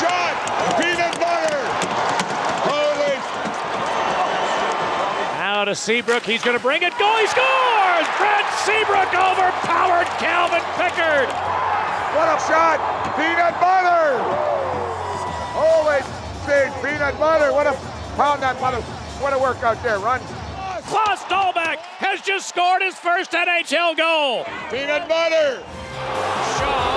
shot. Peanut butter. Holy. Now to Seabrook. He's going to bring it. Goal. He scores. Brent Seabrook overpowered Calvin Pickard. What a shot. Peanut butter. Holy big Peanut butter. What a pound that butter. What a work out there. Run. Klas Dahlbeck has just scored his first NHL goal. Peanut butter. Shot.